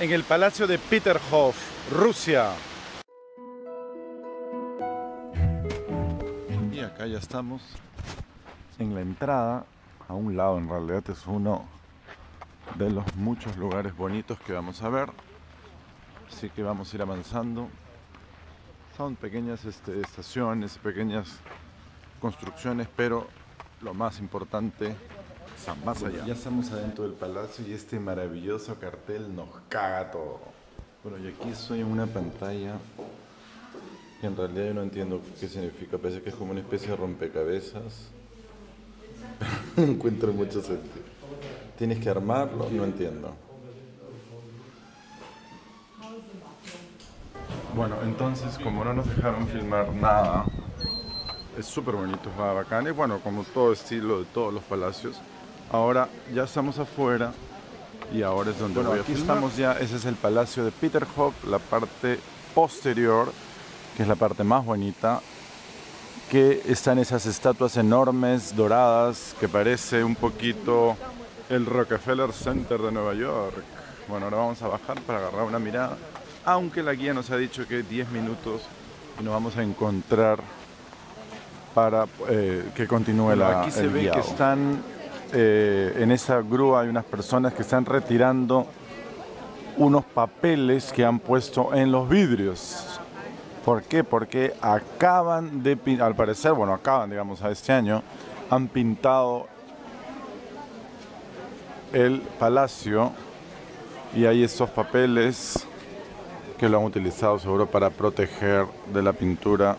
en el Palacio de Peterhof, Rusia. Y acá ya estamos en la entrada, a un lado en realidad es uno de los muchos lugares bonitos que vamos a ver. Así que vamos a ir avanzando. Son pequeñas este, estaciones, pequeñas construcciones, pero lo más importante más allá. Ya estamos adentro del palacio y este maravilloso cartel nos caga todo. Bueno, y aquí estoy en una pantalla que en realidad yo no entiendo qué significa. Parece que es como una especie de rompecabezas. no encuentro mucho sentido. Tienes que armarlo, no entiendo. Bueno, entonces como no nos dejaron filmar nada, es súper bonito, es bacán. Y bueno, como todo estilo de todos los palacios. Ahora ya estamos afuera y ahora es donde voy a aquí estamos ya, ese es el palacio de Peterhof, la parte posterior, que es la parte más bonita, que están esas estatuas enormes, doradas, que parece un poquito el Rockefeller Center de Nueva York. Bueno, ahora vamos a bajar para agarrar una mirada, aunque la guía nos ha dicho que 10 minutos y nos vamos a encontrar para eh, que continúe la Aquí se ve que están eh, en esa grúa, hay unas personas que están retirando unos papeles que han puesto en los vidrios. ¿Por qué? Porque acaban de, al parecer, bueno, acaban, digamos, a este año, han pintado el palacio y hay estos papeles que lo han utilizado seguro para proteger de la pintura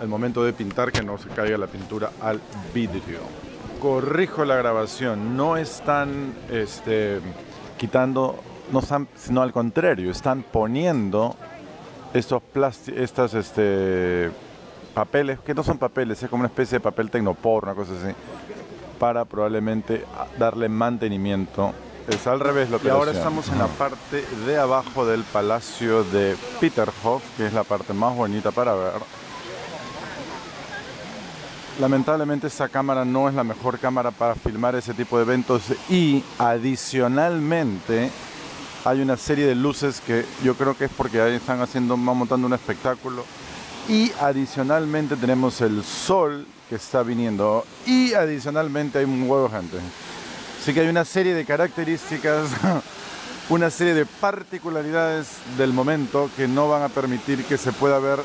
el momento de pintar que no se caiga la pintura al vidrio. Corrijo la grabación, no están este, quitando, no están, sino al contrario, están poniendo estos estas este, papeles, que no son papeles, es como una especie de papel tecnopor, una cosa así, para probablemente darle mantenimiento. Es al revés lo que Y ahora estamos en la parte de abajo del palacio de Peterhof, que es la parte más bonita para ver Lamentablemente esta cámara no es la mejor cámara para filmar ese tipo de eventos y adicionalmente hay una serie de luces que yo creo que es porque ahí están haciendo, montando un espectáculo y adicionalmente tenemos el sol que está viniendo y adicionalmente hay un huevo gente. Así que hay una serie de características, una serie de particularidades del momento que no van a permitir que se pueda ver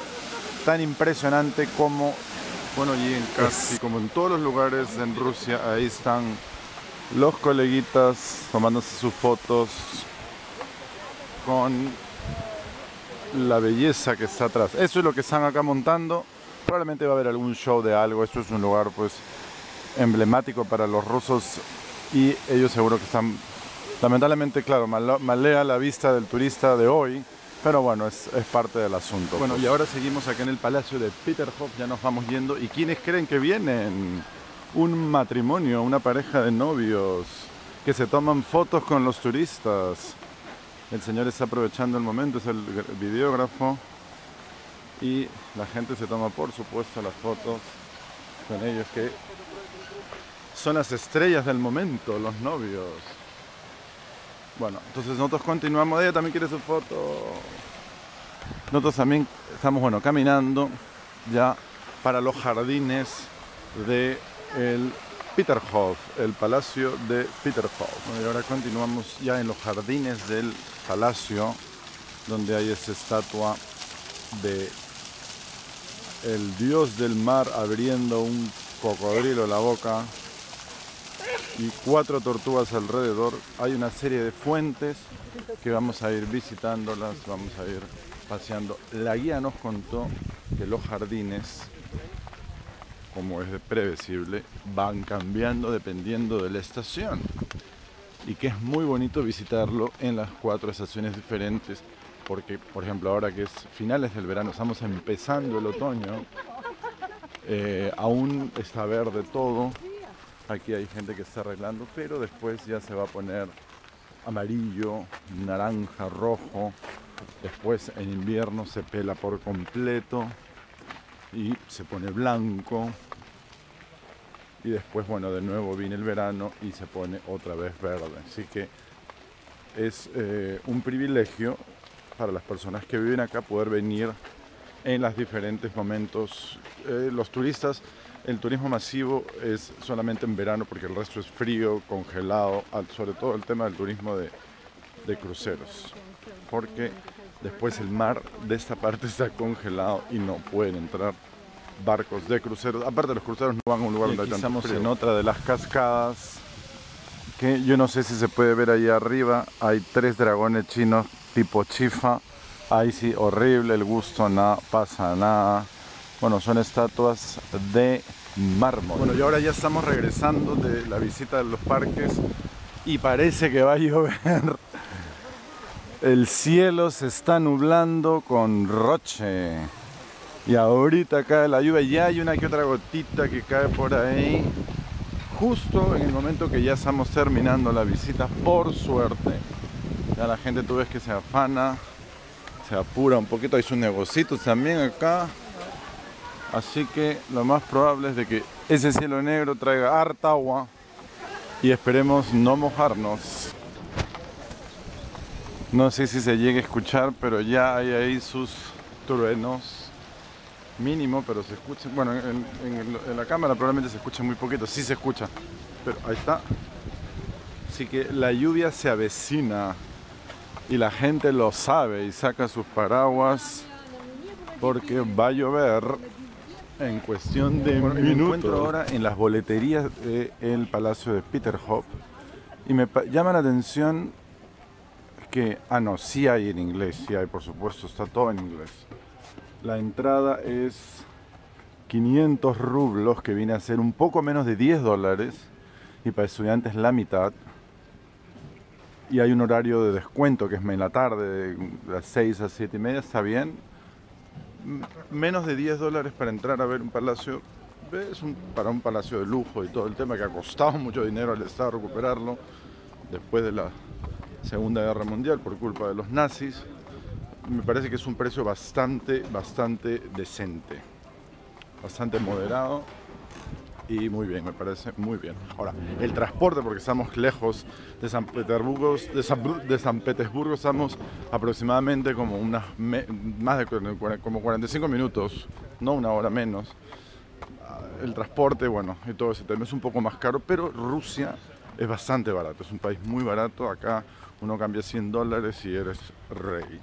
tan impresionante como bueno, y en casi como en todos los lugares en Rusia, ahí están los coleguitas tomándose sus fotos con la belleza que está atrás. Eso es lo que están acá montando. Probablemente va a haber algún show de algo. Esto es un lugar pues emblemático para los rusos y ellos seguro que están lamentablemente, claro, malea la vista del turista de hoy pero bueno, es, parte del asunto. Bueno, pues. y ahora seguimos acá en el Palacio de Peterhof, ya nos vamos yendo. ¿Y quiénes creen que vienen? Un matrimonio, una pareja de novios que se toman fotos con los turistas. El señor está aprovechando el momento, es el videógrafo. Y la gente se toma, por supuesto, las fotos con ellos, que son las estrellas del momento, los novios. Bueno, entonces nosotros continuamos. Ella también quiere su foto. Nosotros también estamos, bueno, caminando ya para los jardines de el Peterhof, el palacio de Peterhof. y ahora continuamos ya en los jardines del palacio, donde hay esa estatua de el dios del mar abriendo un cocodrilo la boca y cuatro tortugas alrededor. Hay una serie de fuentes que vamos a ir visitándolas, vamos a ir paseando. La guía nos contó que los jardines, como es previsible, van cambiando dependiendo de la estación y que es muy bonito visitarlo en las cuatro estaciones diferentes porque, por ejemplo, ahora que es finales del verano, estamos empezando el otoño, eh, aún está verde todo, Aquí hay gente que está arreglando, pero después ya se va a poner amarillo, naranja, rojo. Después en invierno se pela por completo y se pone blanco. Y después, bueno, de nuevo viene el verano y se pone otra vez verde. Así que es eh, un privilegio para las personas que viven acá poder venir en los diferentes momentos. Eh, los turistas, el turismo masivo es solamente en verano porque el resto es frío, congelado, sobre todo el tema del turismo de, de cruceros. Porque después el mar de esta parte está congelado y no pueden entrar barcos de cruceros. Aparte los cruceros no van a un lugar donde hay tanto frío. en otra de las cascadas que yo no sé si se puede ver ahí arriba. Hay tres dragones chinos tipo chifa. Ahí sí, horrible el gusto, no pasa nada. Bueno, son estatuas de mármol. Bueno, y ahora ya estamos regresando de la visita de los parques y parece que va a llover. El cielo se está nublando con roche. Y ahorita cae la lluvia, ya hay una que otra gotita que cae por ahí. Justo en el momento que ya estamos terminando la visita, por suerte. Ya la gente tú ves que se afana, se apura un poquito, hay sus negocios también acá. Así que lo más probable es de que ese cielo negro traiga harta agua y esperemos no mojarnos. No sé si se llegue a escuchar, pero ya hay ahí sus truenos mínimo, pero se escucha, bueno, en, la cámara probablemente se escucha muy poquito, sí se escucha, pero ahí está. Así que la lluvia se avecina y la gente lo sabe y saca sus paraguas porque va a llover en cuestión de minutos. Me encuentro ahora en las boleterías del Palacio de Peterhof y me llama la atención que, ah no, sí hay en inglés, sí hay por supuesto, está todo en inglés la entrada es 500 rublos, que viene a ser un poco menos de 10 dólares, y para estudiantes la mitad. Y hay un horario de descuento que es en la tarde, de las 6 a 7 y media, está bien. Menos de 10 dólares para entrar a ver un palacio, es para un palacio de lujo y todo el tema que ha costado mucho dinero al Estado recuperarlo después de la Segunda Guerra Mundial por culpa de los nazis. Me parece que es un precio bastante, bastante decente, bastante moderado y muy bien, me parece muy bien. Ahora, el transporte, porque estamos lejos de San Petersburgo, de San, Petersburgo estamos aproximadamente como unas más de como 45 minutos, no una hora menos. Ah, el transporte, bueno, y todo ese tema es un poco más caro, pero Rusia es bastante barato, es un país muy barato. Acá uno cambia 100 dólares y eres rey.